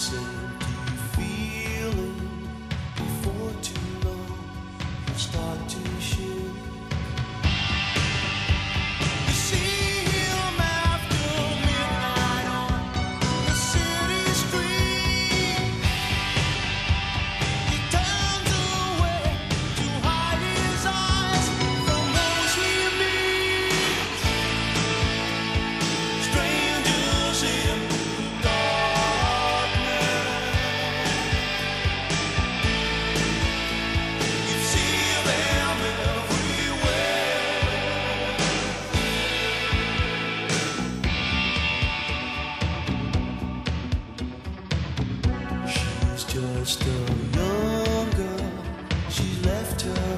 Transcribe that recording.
dancing still young girl, she left her.